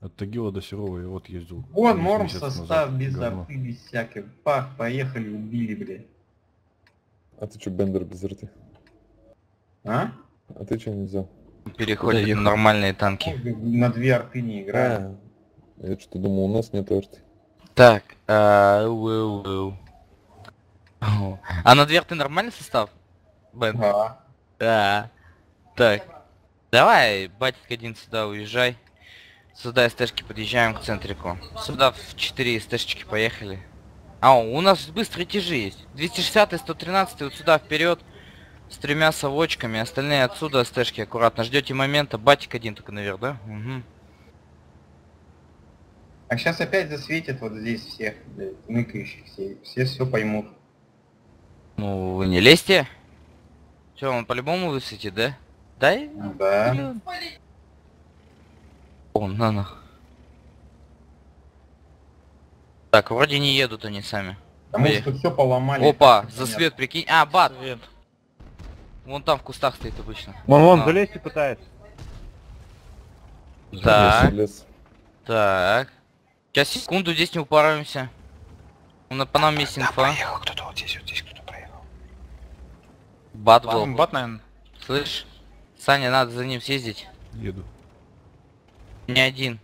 От Тагила до Серова я вот ездил. Вон назад. состав без Говно. арты, без всякой. Пах, поехали, убили, блядь. А ты чё, Бендер без рты? А? А ты чё не взял? Переходим на нормальные танки. На две арты не играю. А, я что-то думал, у нас нет арты. Так, а, уэу, уэу. А на дверь ты нормальный состав? Бен? Да. Да. Так. Давай, батик один сюда уезжай. Сюда СТшки подъезжаем к центрику. Сюда в 4 СТшечки поехали. А, у нас быстрые тяжи есть. 260 и 113 вот сюда вперед. С тремя совочками. Остальные отсюда СТшки аккуратно. Ждете момента. Батик один только наверх, да? Угу. А сейчас опять засветит вот здесь всех, блядь, ныкающих все. Все все поймут. Ну, вы не лезьте. Все, он по-любому высветит, да? Да? и- Да. Блин. О, на на. Так, вроде не едут они сами. Потому Ой. что все поломали. Опа, за свет прикинь. А, бат. Вон там в кустах стоит обычно. Вон, вон, А. залезть и пытается. Так, Лес. так. Сейчас секунду здесь не упараемся. У нас по нам есть инфа. кто-то вот здесь, вот здесь кто-то проехал. Бат был. Бат, наверное. Слышь? Саня, надо за ним съездить. Еду. Не один.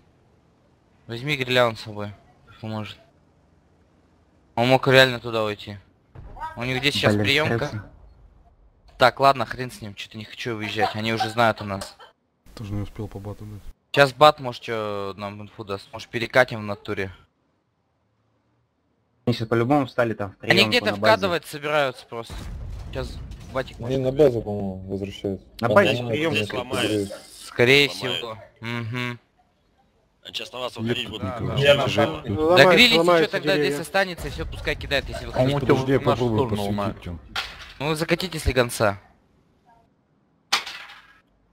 Возьми гриляун с собой. Поможет. Он мог реально туда уйти. У них здесь сейчас приемка. Так, ладно, хрен с ним, что-то не хочу выезжать. Они уже знают о нас. Тоже не успел по бату дать. Сейчас бат, может, что нам инфу даст. Может, перекатим в натуре. Они сейчас по-любому встали там в Они где-то вкатывать собираются просто. Сейчас батик Они на базу, по-моему, возвращаются. На базе по-моему, прием это здесь несколько ломают. взрывов. Скорее всего. Угу. А сейчас на вас выходить будут. Это на же- шапке. Да грилите, что тогда здесь останется, и все пускай кидает, если вы Подожди, хотите. Подожди, я попробую посветить. Ну, закатите слегонца.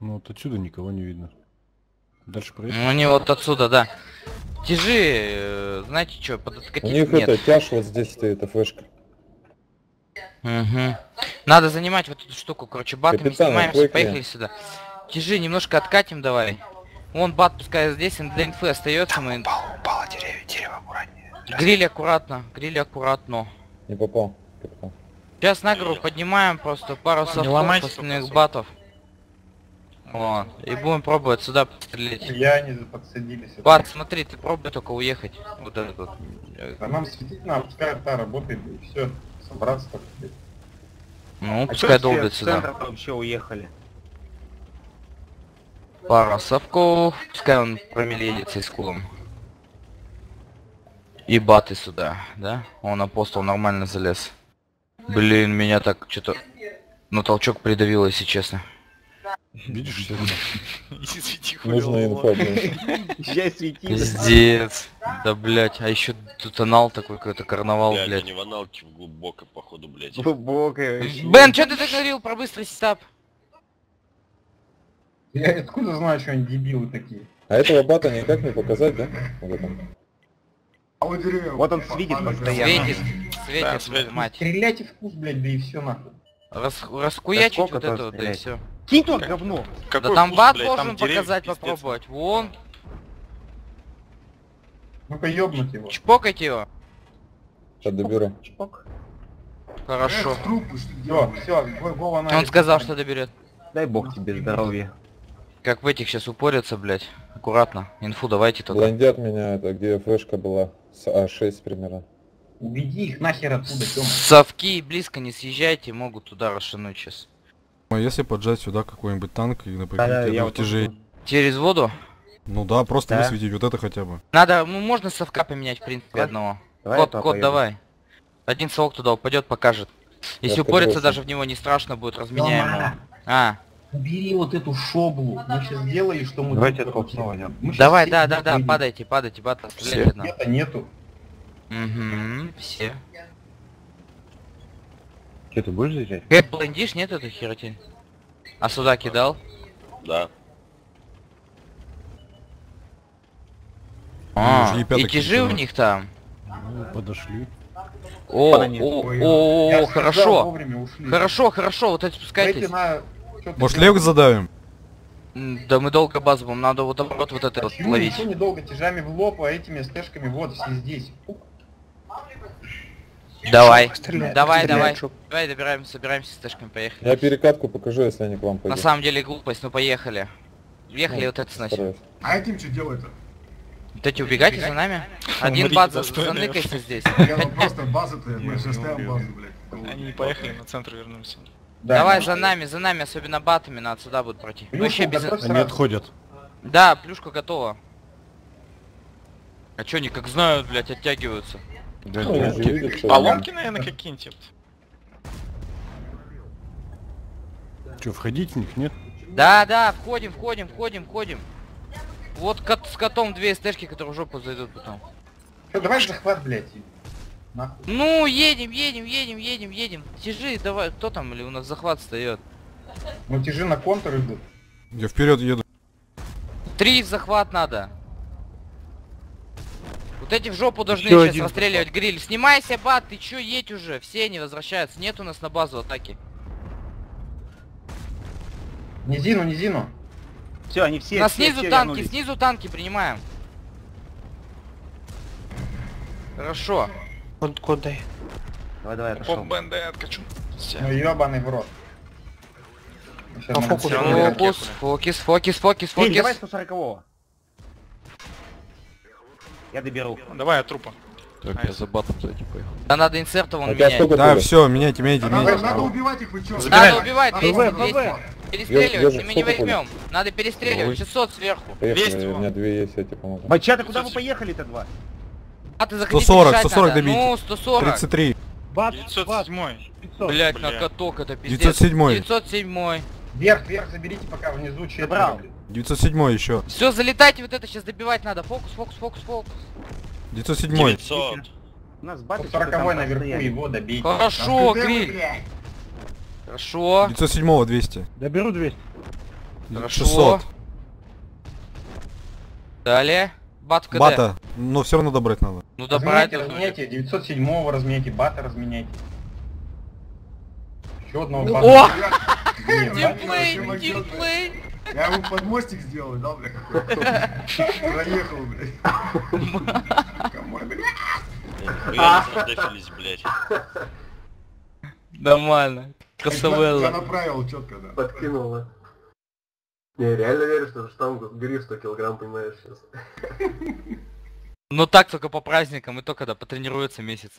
Ну вот отсюда никого не видно. Дальше проехали. Ну, они вот отсюда, да. Тяжи, э, знаете что, У подкатить них нет. это, тяж вот здесь стоит, Фшка. Мгм. Надо занимать вот эту штуку, короче, батами Капитан, снимаемся, поехали сюда. Тяжи, немножко откатим давай. Вон бат пускай здесь, он для инфы остается, мы... Упало, упало дерево, дерево аккуратнее. Гриль аккуратно, гриль аккуратно. Не попал. Сейчас на гору поднимаем просто пару ломайте остальных батов. Вот. И будем пробовать сюда пострелять. Я не подсадили сюда. Бат, смотри, ты пробуй только уехать. Вот этот вот. А нам светить надо, пускай арта работает, и все. Собраться так. Ну, А пускай долбит сюда. вообще уехали? Пара совков, пускай он промеледится с кулом. И баты сюда, да? Он апостол нормально залез. Блин, меня так что-то на толчок придавило, если честно. Видишь, свети Нужна инфа. Пиздец. Да, блять, а еще тут анал такой какой-то карнавал, Блядь, блядь. они в аналке глубоко, походу, блядь. Глубокая вообще. Бен, что ты говорил про быстрый стап? Я откуда знаю, что они дебилы такие? А этого бата никак не показать, да? Вот. А вот деревья. Вот он светит постоянно. Светит, светит, Да, светит. мать. Стреляйте в куст, блядь, да и все нахуй. Рас, раскуячить сколько вот это вот, да и все. Кинь туда говно. Да Какой там куст, бат блядь, должен там деревья, показать, пиздец. попробовать. Вон, Ну-ка ёбнуть его. чпокайте его. Сейчас доберу. Чпок. Хорошо. Все, все, Вова на. Он сказал, что доберет. Дай бог тебе здоровья. Как в этих сейчас упорятся, блядь. Аккуратно. Инфу давайте только. Блондят меня, это где флешка была. С А6 примерно. Уведи их нахер оттуда, Тёма. Совки близко не съезжайте, могут туда расшинуть сейчас. А если поджать сюда какой-нибудь танк и на Да-да, прикрытие я двух вот тяжей? Через воду? Ну да, просто Да. высветить вот это хотя бы. Надо, ну можно совка поменять, в принципе, Давай. одного. Давай кот, кот, поеду. давай. Один совок туда упадет, покажет. Если Я упорится, подбросил. даже в него не страшно будет, разменяем его. А, убери вот эту шоблу. Мы сейчас сделали, что мы... Давайте вообще- снова идем. Мы давай, все да, да, да, падайте, падайте, бата, стреляйте одного. Света нету. Угу, все. Че, ты будешь заезжать? Кэп, блендишь, нет эту херотень? А сюда кидал? Да. А, и тяжи у кидают. них там. Ну, подошли. О, о, о, о, хорошо. Хорошо, хорошо, вот эти спускайтесь. На... Может левых задавим? Да мы долго базу будем, надо вот вот, вот это вот Почему ловить. ничего недолго тяжами в лоб, а этими стэшками вот все здесь. Давай. Стреляет, Давай, стреляет, давай. чтоб- Давай, добираем, собираемся с тэшками, поехали. Я перекатку покажу, если они к вам На пойдут. самом деле глупость, ну поехали. Ехали Ну, вот это. Стараюсь. А этим что делать-то? Вот эти убегайте за нами. Один бат за- заныкайся здесь. Я просто базу-то, мы же оставим базу, блядь. Они не поехали, на центр вернулись. Да, Давай ну, за нами, за нами, особенно батами, надо сюда будут пройти. Плюшку Вообще без... Они отходят. Да, плюшка готова. А чё, они как знают, блядь, оттягиваются. Ну, же видят, что Поломки, наверное, какие-нибудь. Че, входить в них, нет? Да, да, входим, входим, входим, входим. Вот кот, с котом две стежки, которые в жопу зайдут потом. Всё, давай захват, блядь. Нахуй. Ну, едем, едем, едем, едем, едем. Тяжи, давай, кто там, или у нас захват встает? Ну тяжи на контур идут. Я вперед еду. Три в захват надо. Вот эти в жопу должны Ещё сейчас расстреливать гриль. Снимайся, бат, ты чё, едь уже. Все не возвращаются. Нет у нас на базу атаки. Низину, низину. Все, они все, на все, снизу все танки, вернулись. снизу танки принимаем. Хорошо. Вот куда? Давай, давай, По отошел. БНД откачу. Ну ёбаный в рот. По надо. делать. Фокус, фокус, фокус, фокус, Виль, давай фокус. 140-го. Я доберу. Давай от трупа. Так, я за батом за этим поехал. Да надо инсерта вон А сколько Да, туда? все, меняйте, меняйте, Надо, меняйте. надо убивать их, вы чё? Надо убивать, А, 200, ВВ, 200. ВВ. Перестреливать, Я- мы я не возьмем. Надо перестреливать, 600 сверху. Поехали, Двести у вам. меня две есть, я тебе помогу. Бачата, куда вы поехали-то, два? А ты заходите 140, решать 140 надо. добить. Ну, 140. 33. Бат, 907. Блять, на каток это пиздец. 907. 907. Вверх, вверх заберите, пока внизу. Забрал. блядь. 907 еще. Все, залетайте, вот это сейчас добивать надо. Фокус, фокус, фокус, фокус. 907. 900. У нас там 40 наверху, его добейте. Хорошо, гриль. Хорошо. 907 200. Доберу 200. Хорошо. 600. Далее. Бат КД. Бата. Но все равно добрать надо. Ну добрать. Разменяйте, разменяйте, 907 разменяйте, бата разменяйте. Еще одного бата. О! Не, бата- Тимплей, Максим, тимплей. Я ему под мостик сделаю, да, бля, какой Проехал, блядь. Кому, блядь? Задефились, блядь. Нормально. Я Красавелла. направил четко, да. Подкинула. Не, реально верю, что штангу гриф 100 килограмм, понимаешь, сейчас. Ну так только по праздникам и то, когда потренируется месяц.